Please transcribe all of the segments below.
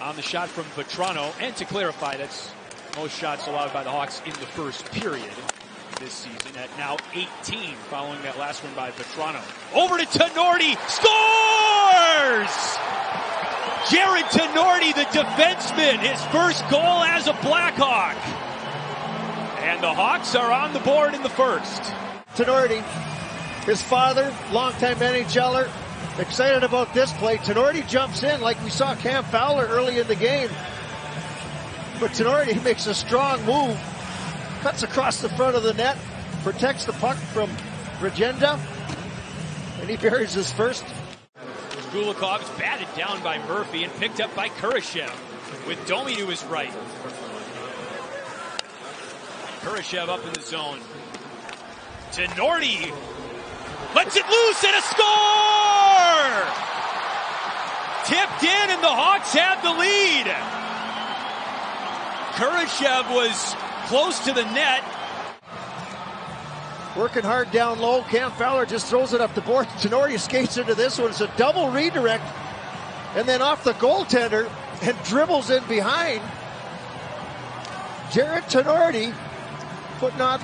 on the shot from Vatrano. And to clarify, that's most shots allowed by the Hawks in the first period this season at now 18 following that last one by Vatrano. Over to Tinordi, scores! Jarred Tinordi, the defenseman, his first goal as a Blackhawk. And the Hawks are on the board in the first. Tinordi, his father, longtime NHLer, excited about this play. Tinordi jumps in like we saw Cam Fowler early in the game. But Tinordi makes a strong move, cuts across the front of the net, protects the puck from Regenda, and he buries his first. Kulikov is batted down by Murphy and picked up by Kurashev with Domi to his right. Kurashev up in the zone. Tinordi lets it loose and a score! Tipped in and the Hawks had the lead. Kurashev was close to the net. Working hard down low. Cam Fowler just throws it up the board. Tinordi skates into this one. It's a double redirect. And then off the goaltender and dribbles in behind. Jarred Tinordi putting on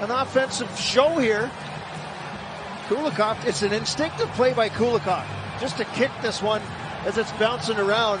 an offensive show here. Kulikov, it's an instinctive play by Kulikov just to kick this one as it's bouncing around.